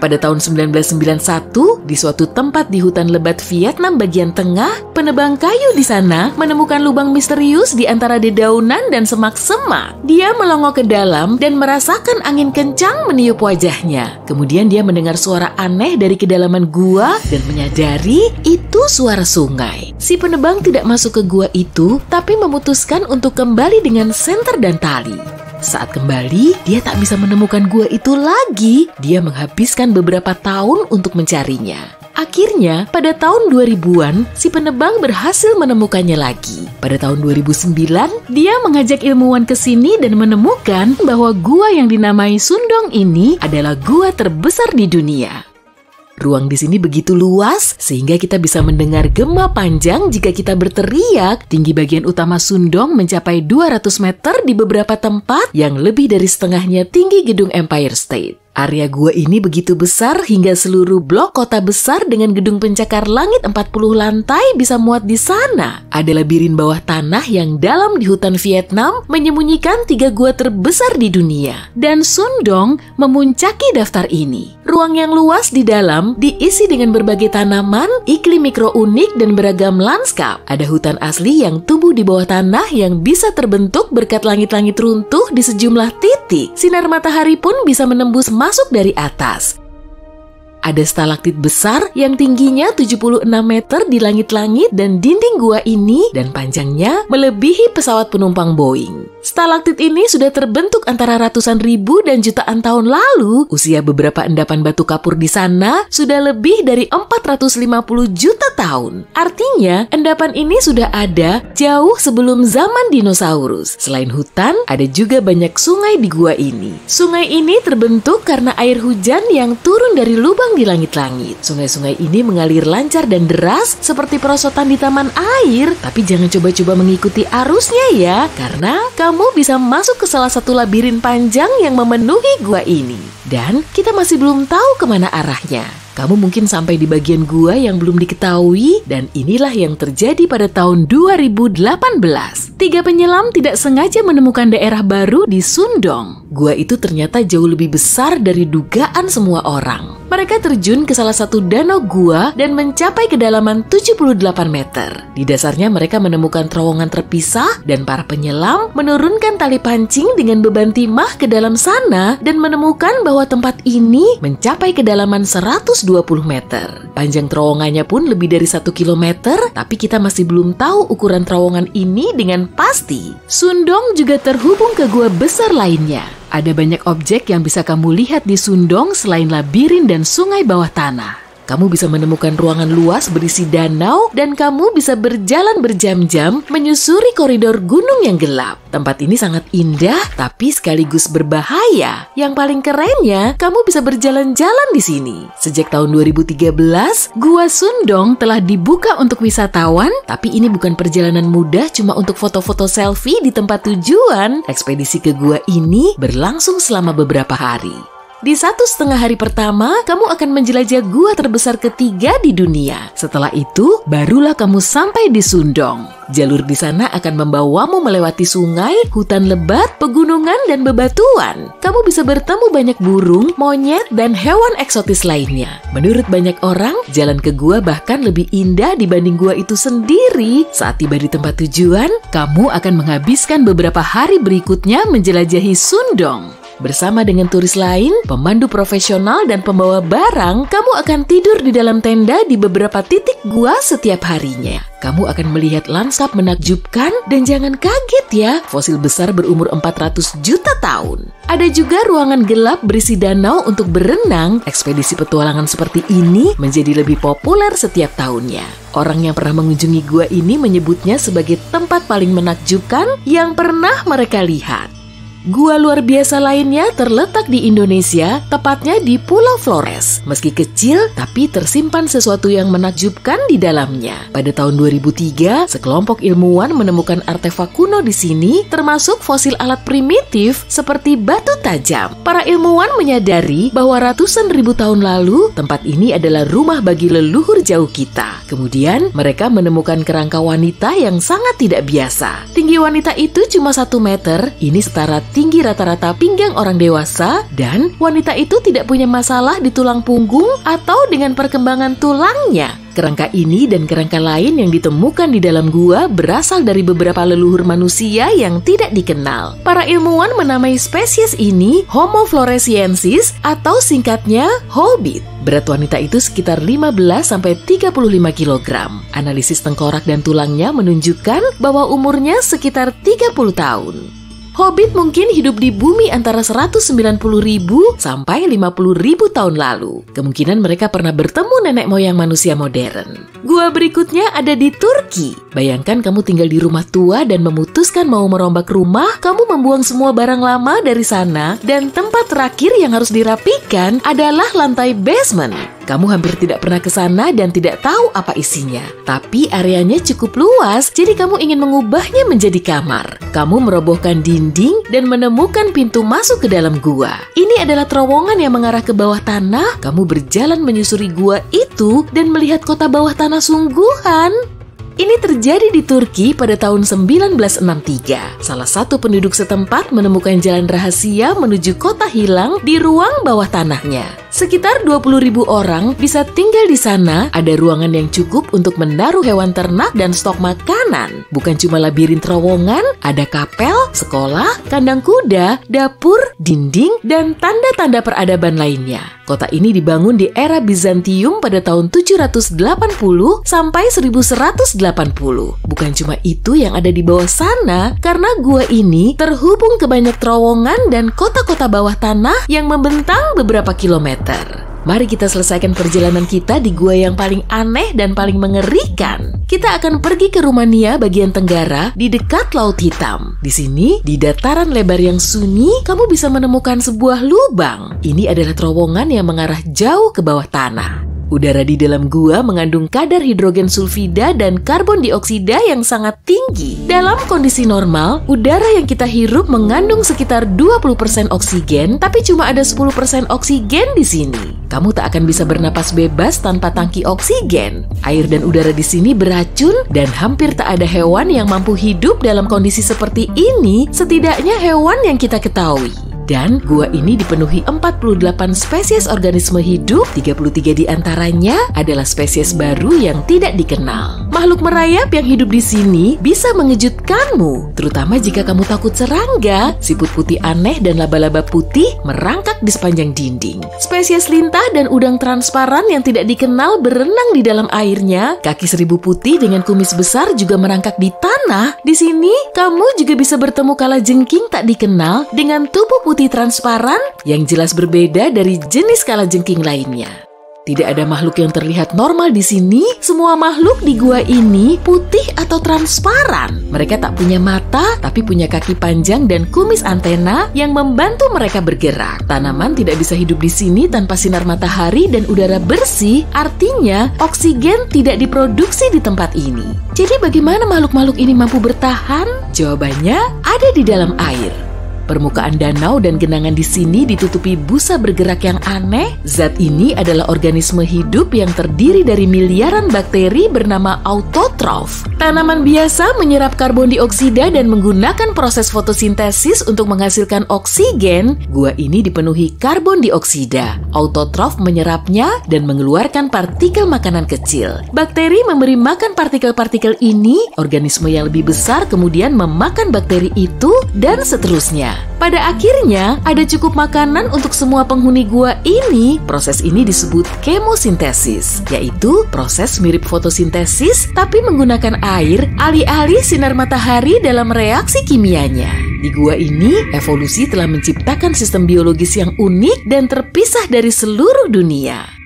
Pada tahun 1991, di suatu tempat di hutan lebat Vietnam bagian tengah, penebang kayu di sana menemukan lubang misterius di antara dedaunan dan semak-semak. Dia melongo ke dalam dan merasakan angin kencang meniup wajahnya. Kemudian dia mendengar suara aneh dari kedalaman gua dan menyadari itu suara sungai. Si penebang tidak masuk ke gua itu, tapi memutuskan untuk kembali dengan senter dan tali. Saat kembali, dia tak bisa menemukan gua itu lagi. Dia menghabiskan beberapa tahun untuk mencarinya. Akhirnya, pada tahun 2000-an, si penebang berhasil menemukannya lagi. Pada tahun 2009, dia mengajak ilmuwan ke sini dan menemukan bahwa gua yang dinamai Sundong ini adalah gua terbesar di dunia. Ruang di sini begitu luas sehingga kita bisa mendengar gema panjang jika kita berteriak. Tinggi bagian utama Sundong mencapai 200 meter di beberapa tempat yang lebih dari setengahnya tinggi gedung Empire State. Area gua ini begitu besar hingga seluruh blok kota besar dengan gedung pencakar langit 40 lantai bisa muat di sana. Ada labirin bawah tanah yang dalam di hutan Vietnam menyembunyikan tiga gua terbesar di dunia. Dan Sundong memuncaki daftar ini. Ruang yang luas di dalam diisi dengan berbagai tanaman, iklim mikro unik dan beragam lanskap. Ada hutan asli yang tumbuh di bawah tanah yang bisa terbentuk berkat langit-langit runtuh di sejumlah titik. Sinar matahari pun bisa menembus masuk dari atas. Ada stalaktit besar yang tingginya 76 meter di langit-langit dan dinding gua ini dan panjangnya melebihi pesawat penumpang Boeing. Stalaktit ini sudah terbentuk antara ratusan ribu dan jutaan tahun lalu. Usia beberapa endapan batu kapur di sana sudah lebih dari 450 juta tahun. Artinya, endapan ini sudah ada jauh sebelum zaman dinosaurus. Selain hutan, ada juga banyak sungai di gua ini. Sungai ini terbentuk karena air hujan yang turun dari lubang di langit-langit. Sungai-sungai ini mengalir lancar dan deras seperti perosotan di taman air. Tapi jangan coba-coba mengikuti arusnya ya, karena kamu bisa masuk ke salah satu labirin panjang yang memenuhi gua ini. Dan kita masih belum tahu ke mana arahnya. Kamu mungkin sampai di bagian gua yang belum diketahui dan inilah yang terjadi pada tahun 2018. Tiga penyelam tidak sengaja menemukan daerah baru di Sundong. Gua itu ternyata jauh lebih besar dari dugaan semua orang. Mereka terjun ke salah satu danau gua dan mencapai kedalaman 78 meter. Di dasarnya mereka menemukan terowongan terpisah dan para penyelam menurunkan tali pancing dengan beban timah ke dalam sana dan menemukan bahwa tempat ini mencapai kedalaman 120 meter. Panjang terowongannya pun lebih dari satu kilometer, tapi kita masih belum tahu ukuran terowongan ini dengan pasti. Sundong juga terhubung ke gua besar lainnya. Ada banyak objek yang bisa kamu lihat di Sundong selain labirin dan sungai bawah tanah. Kamu bisa menemukan ruangan luas berisi danau dan kamu bisa berjalan berjam-jam menyusuri koridor gunung yang gelap. Tempat ini sangat indah tapi sekaligus berbahaya. Yang paling kerennya, kamu bisa berjalan-jalan di sini. Sejak tahun 2013, Gua Sundong telah dibuka untuk wisatawan, tapi ini bukan perjalanan mudah cuma untuk foto-foto selfie di tempat tujuan. Ekspedisi ke gua ini berlangsung selama beberapa hari. Di satu setengah hari pertama, kamu akan menjelajah gua terbesar ketiga di dunia. Setelah itu, barulah kamu sampai di Sundong. Jalur di sana akan membawamu melewati sungai, hutan lebat, pegunungan, dan bebatuan. Kamu bisa bertemu banyak burung, monyet, dan hewan eksotis lainnya. Menurut banyak orang, jalan ke gua bahkan lebih indah dibanding gua itu sendiri. Saat tiba di tempat tujuan, kamu akan menghabiskan beberapa hari berikutnya menjelajahi Sundong. Bersama dengan turis lain, pemandu profesional, dan pembawa barang, kamu akan tidur di dalam tenda di beberapa titik gua setiap harinya. Kamu akan melihat lanskap menakjubkan dan jangan kaget ya, fosil besar berumur 400 juta tahun. Ada juga ruangan gelap berisi danau untuk berenang. Ekspedisi petualangan seperti ini menjadi lebih populer setiap tahunnya. Orang yang pernah mengunjungi gua ini menyebutnya sebagai tempat paling menakjubkan yang pernah mereka lihat. Gua luar biasa lainnya terletak di Indonesia, tepatnya di Pulau Flores. Meski kecil, tapi tersimpan sesuatu yang menakjubkan di dalamnya. Pada tahun 2003, sekelompok ilmuwan menemukan artefak kuno di sini, termasuk fosil alat primitif seperti batu tajam. Para ilmuwan menyadari bahwa ratusan ribu tahun lalu, tempat ini adalah rumah bagi leluhur jauh kita. Kemudian, mereka menemukan kerangka wanita yang sangat tidak biasa. Tinggi wanita itu cuma satu meter, ini setara tinggi rata-rata pinggang orang dewasa dan wanita itu tidak punya masalah di tulang punggung atau dengan perkembangan tulangnya. Kerangka ini dan kerangka lain yang ditemukan di dalam gua berasal dari beberapa leluhur manusia yang tidak dikenal. Para ilmuwan menamai spesies ini Homo floresiensis atau singkatnya Hobbit. Berat wanita itu sekitar 15-35 kg. Analisis tengkorak dan tulangnya menunjukkan bahwa umurnya sekitar 30 tahun. Hobbit mungkin hidup di bumi antara 190 ribu sampai 50 ribu tahun lalu. Kemungkinan mereka pernah bertemu nenek moyang manusia modern. Gua berikutnya ada di Turki. Bayangkan kamu tinggal di rumah tua dan memutuskan mau merombak rumah, kamu membuang semua barang lama dari sana, dan tempat terakhir yang harus dirapikan adalah lantai basement. Kamu hampir tidak pernah ke sana dan tidak tahu apa isinya. Tapi areanya cukup luas, jadi kamu ingin mengubahnya menjadi kamar. Kamu merobohkan dinding dan menemukan pintu masuk ke dalam gua. Ini adalah terowongan yang mengarah ke bawah tanah. Kamu berjalan menyusuri gua itu dan melihat kota bawah tanah sungguhan. Ini terjadi di Turki pada tahun 1963. Salah satu penduduk setempat menemukan jalan rahasia menuju kota hilang di ruang bawah tanahnya. Sekitar 20 ribu orang bisa tinggal di sana, ada ruangan yang cukup untuk menaruh hewan ternak dan stok makanan. Bukan cuma labirin terowongan, ada kapel, sekolah, kandang kuda, dapur, dinding, dan tanda-tanda peradaban lainnya. Kota ini dibangun di era Bizantium pada tahun 780 sampai 1180. Bukan cuma itu yang ada di bawah sana, karena gua ini terhubung ke banyak terowongan dan kota-kota bawah tanah yang membentang beberapa kilometer. Mari kita selesaikan perjalanan kita di gua yang paling aneh dan paling mengerikan. Kita akan pergi ke Rumania bagian tenggara di dekat Laut Hitam. Di sini, di dataran lebar yang sunyi, kamu bisa menemukan sebuah lubang. Ini adalah terowongan yang mengarah jauh ke bawah tanah. Udara di dalam gua mengandung kadar hidrogen sulfida dan karbon dioksida yang sangat tinggi. Dalam kondisi normal, udara yang kita hirup mengandung sekitar 20% oksigen, tapi cuma ada 10% oksigen di sini. Kamu tak akan bisa bernapas bebas tanpa tangki oksigen. Air dan udara di sini beracun dan hampir tak ada hewan yang mampu hidup dalam kondisi seperti ini, setidaknya hewan yang kita ketahui. Dan gua ini dipenuhi 48 spesies organisme hidup, 33 di antaranya adalah spesies baru yang tidak dikenal. Makhluk merayap yang hidup di sini bisa mengejutkanmu, terutama jika kamu takut serangga, siput putih aneh dan laba-laba putih merangkak di sepanjang dinding. Spesies lintah dan udang transparan yang tidak dikenal berenang di dalam airnya, kaki seribu putih dengan kumis besar juga merangkak di tanah. Di sini, kamu juga bisa bertemu kala jengking tak dikenal dengan tubuh putih putih transparan yang jelas berbeda dari jenis kalajengking lainnya. Tidak ada makhluk yang terlihat normal di sini. Semua makhluk di gua ini putih atau transparan. Mereka tak punya mata, tapi punya kaki panjang dan kumis antena yang membantu mereka bergerak. Tanaman tidak bisa hidup di sini tanpa sinar matahari dan udara bersih. Artinya, oksigen tidak diproduksi di tempat ini. Jadi, bagaimana makhluk-makhluk ini mampu bertahan? Jawabannya ada di dalam air. Permukaan danau dan genangan di sini ditutupi busa bergerak yang aneh. Zat ini adalah organisme hidup yang terdiri dari miliaran bakteri bernama autotrof. Tanaman biasa menyerap karbon dioksida dan menggunakan proses fotosintesis untuk menghasilkan oksigen. Gua ini dipenuhi karbon dioksida. Autotrof menyerapnya dan mengeluarkan partikel makanan kecil. Bakteri memberi makan partikel-partikel ini, organisme yang lebih besar kemudian memakan bakteri itu dan seterusnya. Pada akhirnya, ada cukup makanan untuk semua penghuni gua ini. Proses ini disebut kemosintesis, yaitu proses mirip fotosintesis tapi menggunakan air alih-alih sinar matahari dalam reaksi kimianya. Di gua ini, evolusi telah menciptakan sistem biologis yang unik dan terpisah dari seluruh dunia.